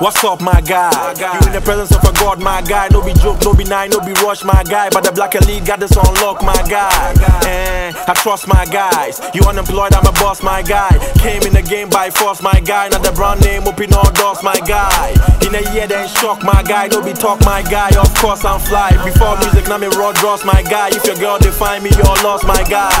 What's up, my guy? You in the presence of a god, my guy. No be joke, no be nine, no be rush, my guy. But the black elite got this on my guy. Eh, I trust my guys. You unemployed, I'm a boss, my guy. Came in the game by force, my guy. Not the brand name, open all doors, my guy. In a year, then shock, my guy. No be talk, my guy. Of course, I'm fly. Before music, now me raw draws, my guy. If your girl define me, you're lost, my guy.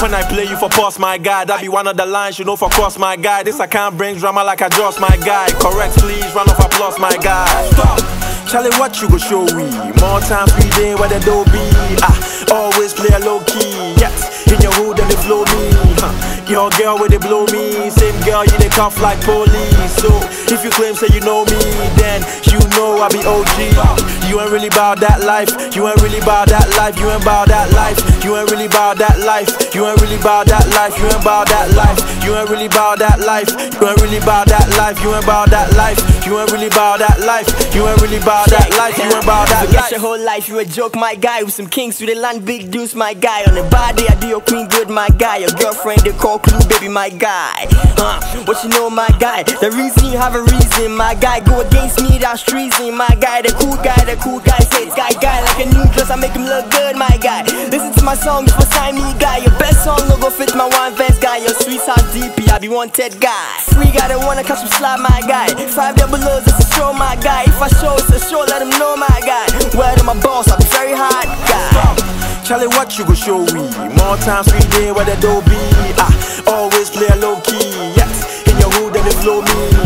When I play you for pause, my guy. That be one of the lines, you know, for cross, my guy. This I can't bring drama like I just, my guy. Correct, please, round of applause, my guy. Stop. Charlie, what you go show we? More times we did where the do be. Ah, always play a low key. Yes, in your hood and they flow me. Huh. Your girl where they blow me. Same girl, you they cuff like police. So if you claim say you know me, then you know I be OG. You ain't really about that life. You ain't really about that life. You ain't about that life. You ain't really about that life. You ain't really about that life. You ain't about that life. You ain't really about that life. You ain't really about that life. You ain't about that life. You ain't really about that life. You ain't really about that life. You ain't about that life. your whole life, you a joke, my guy. With some kings to the land, big deuce, my guy. On the body, I do your queen good, my guy. Your girlfriend, they call Klu, baby, my guy. Huh? What you know, my guy? The reason you have a reason, my guy. Go against me, that's treason, my guy. The cool guy, the cool guy, say it's guy, guy. Like a new dress, I make him look good, my guy. Listen to my songs for sign me, guy. Your best song, no go fit my one verse, guy. Your sweet heart DP, I be wanted, guy. Free guy, they wanna catch some slap, my guy. Five double O's, it's a show, my guy. If I show, it's a show, let him know, my guy. Word of my boss, I be very hard, guy. Charlie, what you go show we? More times we did where the do be. Ah, always play a low key. Yes, in your hood they flow me.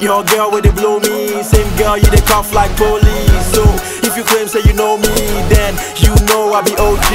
Your girl where they blow me. Same girl, you they cuff like police. So if you claim say you know me, then you know I be OG.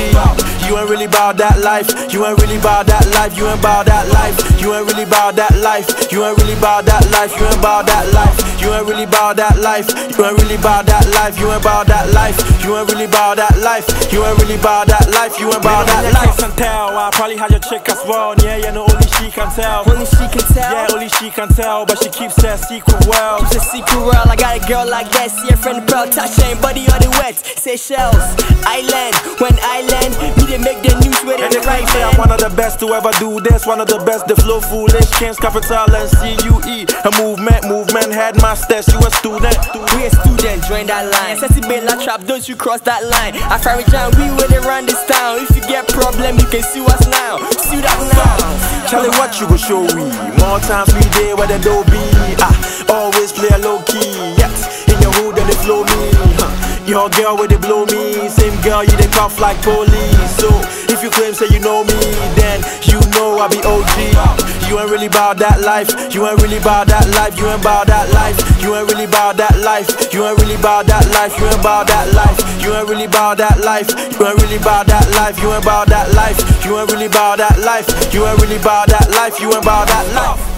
You ain't really about that life. You ain't really about that life. You ain't about that life. You ain't really about that life. You ain't really about that life. You ain't about that life. You ain't really about that life. You ain't really about that life. You ain't about that life. You ain't really about that life. You ain't really about that life. You ain't about that life. Can tell. I probably had your chick as well. Yeah, yeah, no, only she can tell. Only she can tell. Yeah, only she can tell, but she keeps her secret well. Keeps a secret world. I got a girl like that. See her friend pearl, touch her and body on the wet. Seychelles, island. When island, me they make the news with And it they right claim say man. I'm one of the best to ever do this. One of the best, the flow foolish. Kings, capital, and C-U-E. A movement, movement, headmasters. You a student. We a student, join that line. Sexy Bella trap, don't you cross that line. I fire John, we it run this town. If you get problem, you can sue us now. Sue that now. Charlie, what you go show we? More times we did where the do be. Ah, always play a low key. Yes, in your hood and they flow me. Huh. Your girl where they blow me. Same girl, you they cuff like police. So if you claim say you know me, then you know I be OG. You ain't really about that life. You ain't really about that life. You ain't about that life. You ain't really about that life. You ain't really about that life. You ain't about that life. You ain't really about that life. You ain't really about that life. You ain't about that life. You ain't really about that life. You ain't really about that life. You ain't about that life.